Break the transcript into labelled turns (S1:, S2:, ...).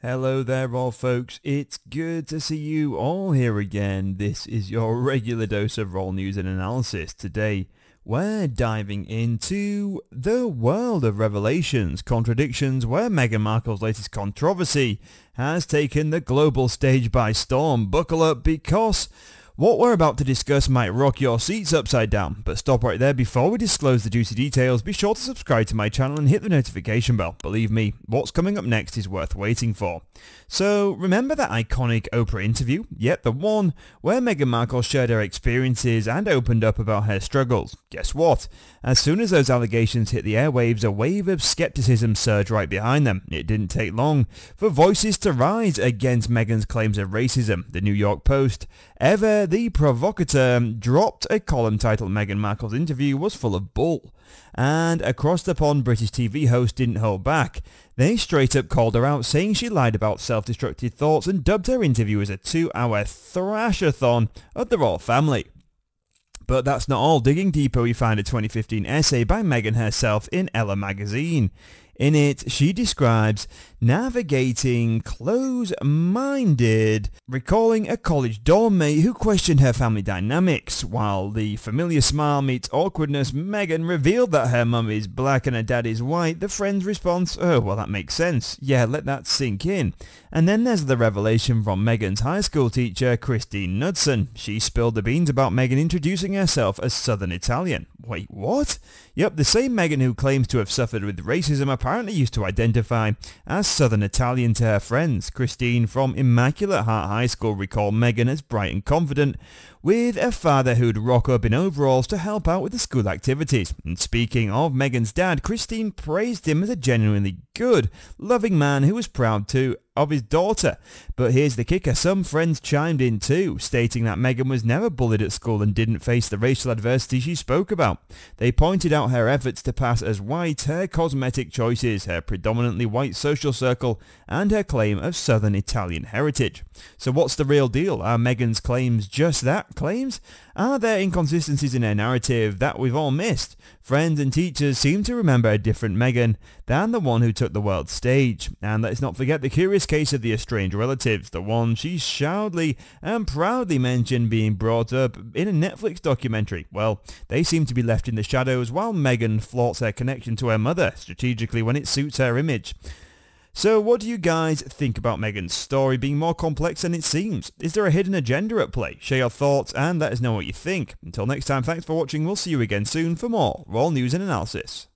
S1: Hello there all folks, it's good to see you all here again. This is your regular dose of Royal News and Analysis. Today we're diving into the world of revelations, contradictions where Meghan Markle's latest controversy has taken the global stage by storm. Buckle up because what we're about to discuss might rock your seats upside down, but stop right there before we disclose the juicy details. Be sure to subscribe to my channel and hit the notification bell. Believe me, what's coming up next is worth waiting for. So remember that iconic Oprah interview? Yep, the one where Meghan Markle shared her experiences and opened up about her struggles. Guess what? As soon as those allegations hit the airwaves, a wave of skepticism surged right behind them. It didn't take long for voices to rise against Meghan's claims of racism. The New York Post, ever the provocateur, dropped a column titled Meghan Markle's interview was full of bull. And across the pond British TV host didn't hold back. They straight up called her out saying she lied about self-destructive thoughts and dubbed her interview as a two-hour thrashathon of the royal family. But that's not all. Digging deeper, we find a 2015 essay by Meghan herself in Elle magazine. In it, she describes navigating close-minded, recalling a college dorm mate who questioned her family dynamics. While the familiar smile meets awkwardness, Meghan revealed that her mum is black and her dad is white. The friend's response, oh, well that makes sense. Yeah, let that sink in. And then there's the revelation from Meghan's high school teacher, Christine Knudsen. She spilled the beans about Meghan introducing herself as Southern Italian. Wait, what? Yep, the same Meghan who claims to have suffered with racism apparently used to identify as Southern Italian to her friends. Christine from Immaculate Heart High School recalled Meghan as bright and confident, with a father who'd rock up in overalls to help out with the school activities. And speaking of Meghan's dad, Christine praised him as a genuinely good, loving man who was proud to of his daughter. But here's the kicker, some friends chimed in too, stating that Meghan was never bullied at school and didn't face the racial adversity she spoke about. They pointed out her efforts to pass as white, her cosmetic choices, her predominantly white social circle, and her claim of Southern Italian heritage. So what's the real deal? Are Meghan's claims just that, claims? Are there inconsistencies in her narrative that we've all missed? Friends and teachers seem to remember a different Meghan than the one who took the world stage. And let's not forget the curious case of the estranged relatives, the one she shoutly and proudly mentioned being brought up in a Netflix documentary. Well, they seem to be left in the shadows while Meghan flaunts her connection to her mother strategically when it suits her image. So what do you guys think about Meghan's story being more complex than it seems? Is there a hidden agenda at play? Share your thoughts and let us know what you think. Until next time, thanks for watching. We'll see you again soon for more Royal News and Analysis.